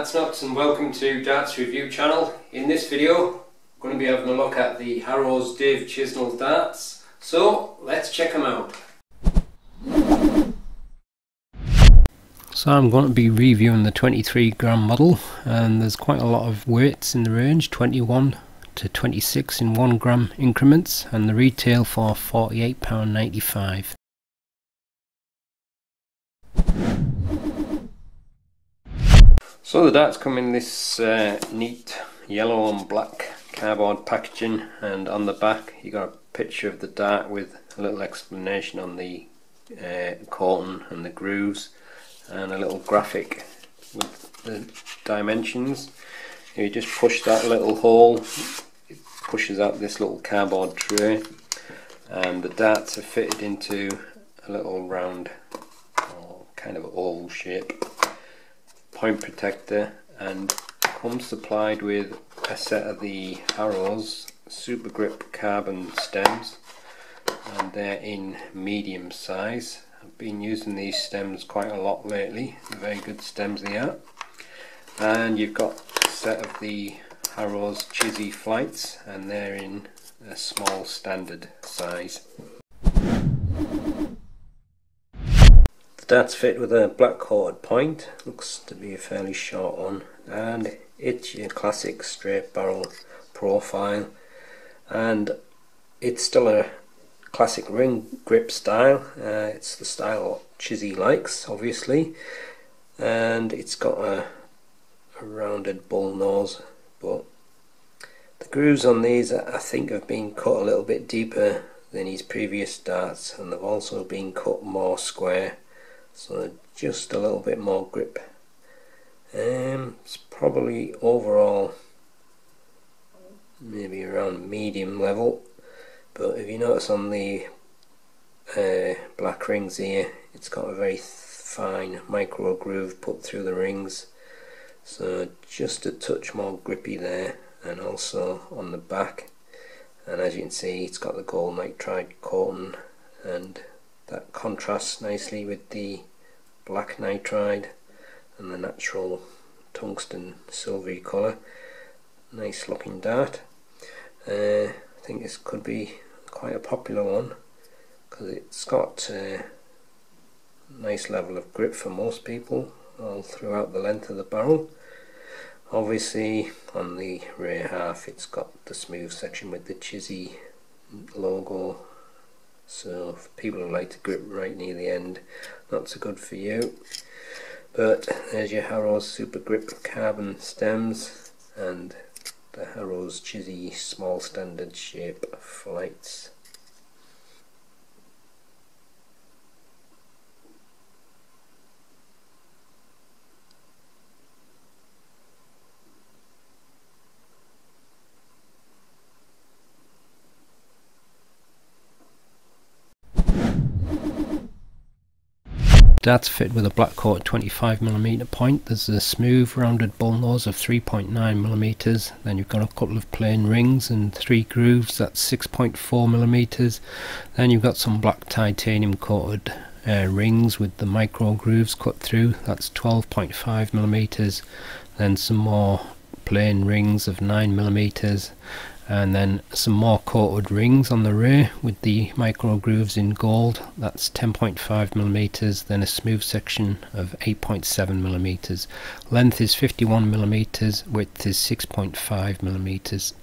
Darts Nutz and welcome to Darts Review channel. In this video I'm going to be having a look at the Harrows Dave Chisnall darts. So let's check them out. So I'm going to be reviewing the 23 gram model and there's quite a lot of weights in the range 21 to 26 in 1 gram increments and the retail for £48.95. So the darts come in this uh, neat yellow and black cardboard packaging and on the back you got a picture of the dart with a little explanation on the uh, coating and the grooves and a little graphic with the dimensions. You just push that little hole, it pushes out this little cardboard tray and the darts are fitted into a little round kind of oval shape point protector and comes supplied with a set of the Harrows Super Grip carbon stems and they're in medium size. I've been using these stems quite a lot lately, very good stems they are. And you've got a set of the Harrows Chizzy Flights and they're in a small standard size. That's fit with a black coated point, looks to be a fairly short one, and it's your classic straight barrel profile, and it's still a classic ring grip style, uh, it's the style Chizzy likes obviously, and it's got a, a rounded bull nose, but the grooves on these I think have been cut a little bit deeper than his previous darts and they've also been cut more square so just a little bit more grip. Um, it's probably overall maybe around medium level. But if you notice on the uh, black rings here it's got a very fine micro groove put through the rings. So just a touch more grippy there and also on the back. And as you can see it's got the gold nitride coating and that contrasts nicely with the black nitride and the natural tungsten silvery colour. Nice looking dart. Uh, I think this could be quite a popular one because it's got a uh, nice level of grip for most people all throughout the length of the barrel. Obviously on the rear half it's got the smooth section with the Chizzy logo so people like to grip right near the end not so good for you. But there's your Harrows Super Grip carbon stems and the Harrows Chizzy small standard shape flights That's fit with a black coat 25mm point. There's a smooth rounded bull nose of 3.9mm. Then you've got a couple of plain rings and three grooves. That's 6.4mm. Then you've got some black titanium coated uh, rings with the micro grooves cut through. That's 12.5mm. Then some more plain rings of 9mm and then some more coated rings on the rear with the micro grooves in gold. That's 10.5 millimeters then a smooth section of 8.7 millimeters. Length is 51 millimeters width is 6.5 millimeters.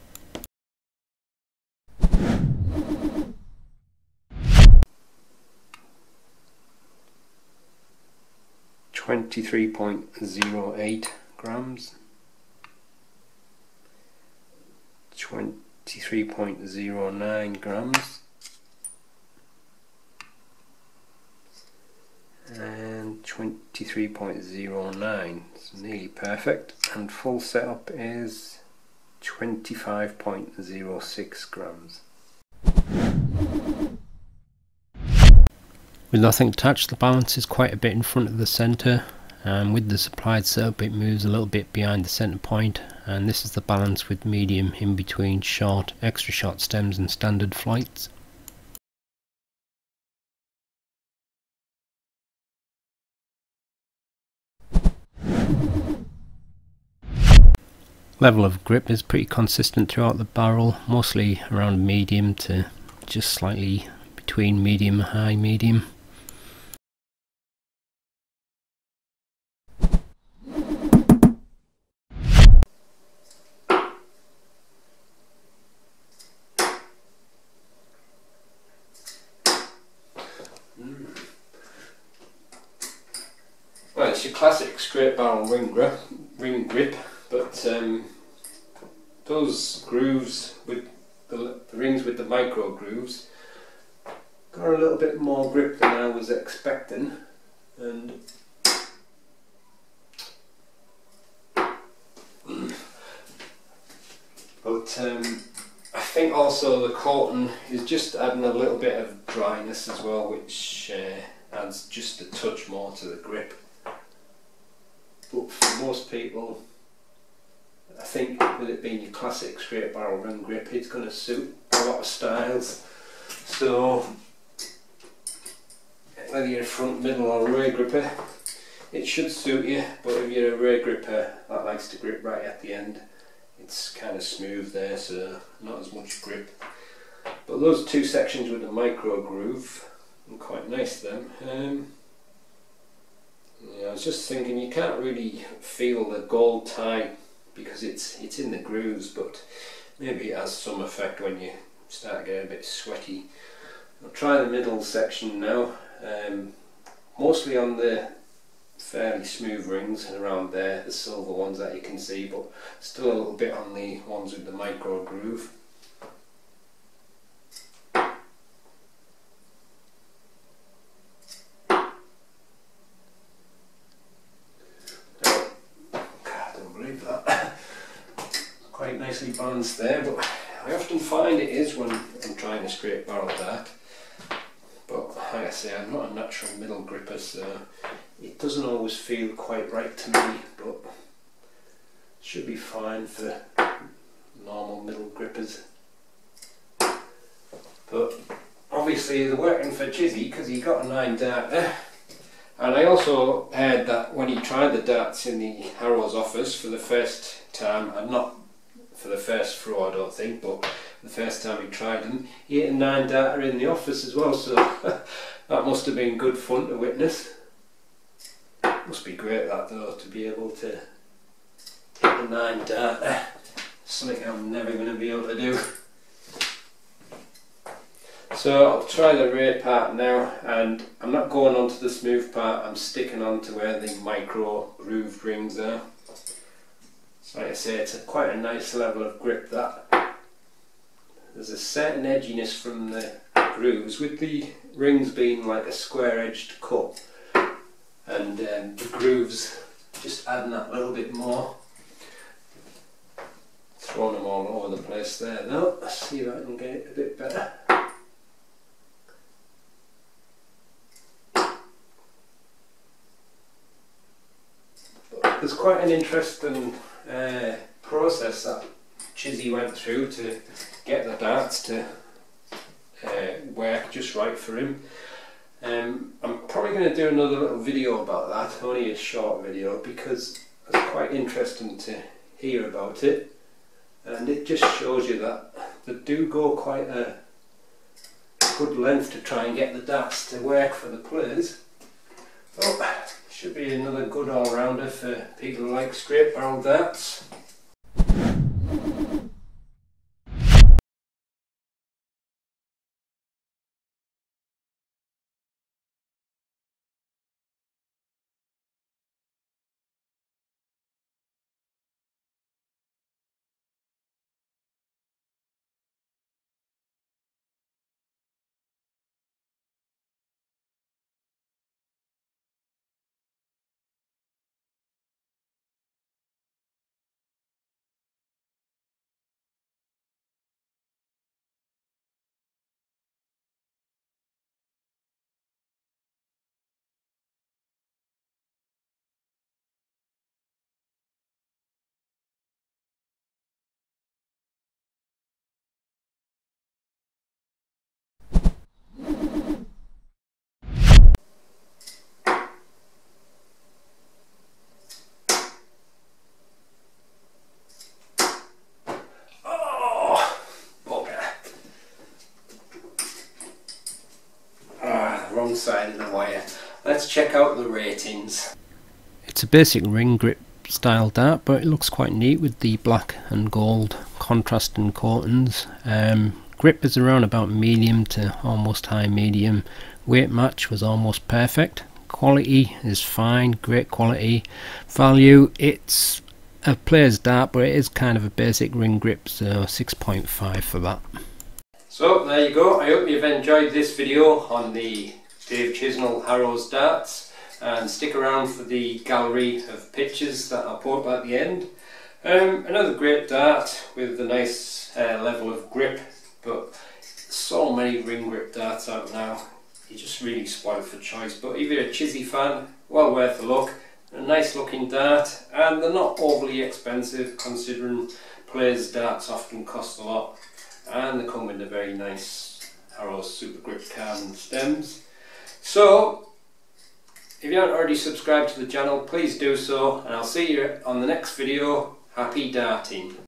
Twenty-three point zero eight grams 23.09 grams. And 23.09 it's nearly perfect. And full setup is 25.06 grams. With nothing attached the balance is quite a bit in front of the center and with the supplied setup it moves a little bit behind the center point and this is the balance with medium in between short, extra short stems and standard flights. level of grip is pretty consistent throughout the barrel, mostly around medium to just slightly between medium and high medium. Well, it's classic straight barrel ring grip, ring grip but um, those grooves with the, the, rings with the micro grooves got a little bit more grip than I was expecting and but um, I think also the coating is just adding a little bit of dryness as well which uh, adds just a touch more to the grip but for most people I think with it being your classic straight barrel ring grip it's going to suit a lot of styles. So whether you're a front, middle or rear gripper it should suit you. But if you're a rear gripper that likes to grip right at the end it's kind of smooth there so not as much grip. But those two sections with the micro groove are quite nice them um, yeah, I was just thinking you can't really feel the gold ti because it's it's in the grooves but maybe it has some effect when you start getting a bit sweaty. I'll try the middle section now, um, mostly on the fairly smooth rings around there, the silver ones that you can see but still a little bit on the ones with the micro groove. Nicely balanced there, but I often find it is when I'm trying to straight barrel dart. But like I say, I'm not a natural middle gripper, so it doesn't always feel quite right to me, but should be fine for normal middle grippers. But obviously they're working for Chizzy because he got a 9 dart there. And I also heard that when he tried the darts in the Harrows office for the first time, and not for the first throw I don't think but the first time he tried them he? Ate a 9 darter in the office as well so that must have been good fun to witness. Must be great that though to be able to hit the 9 darter. Something I'm never going to be able to do. So I'll try the rear part now and I'm not going on to the smooth part. I'm sticking on to where the micro grooved rings are like I say, it's a quite a nice level of grip that. There's a certain edginess from the grooves, with the rings being like a square edged cut and um, the grooves just adding that little bit more. Throwing them all over the place there though, let's see if I can get it a bit better. there's quite an interesting uh, process that Chizzy went through to get the darts to uh, work just right for him. Um, I'm probably going to do another little video about that, only a short video, because it's quite interesting to hear about it. And it just shows you that they do go quite a, good length to try and get the darts to work for the players. Oh, should be another good all-rounder for people who like straight barrel darts. Let's check out the ratings. It's a basic ring grip style dart but it looks quite neat with the black and gold contrasting coatings. Um, grip is around about medium to almost high medium. Weight match was almost perfect. Quality is fine, great quality. Value, it's a player's dart but it is kind of a basic ring grip so 6.5 for that. So there you go, I hope you've enjoyed this video on the Dave Chisnall Harrows darts. And stick around for the gallery of pictures that I'll put at the end. Um, another great dart with a nice uh, level of grip but so many ring grip darts out now you're just really spoiled for choice. But if you're a Chizzy fan well worth a look. A nice looking dart and they're not overly expensive considering players darts often cost a lot and they come with a very nice Harrows Super Grip carbon stems so if you haven't already subscribed to the channel please do so and I'll see you on the next video. Happy darting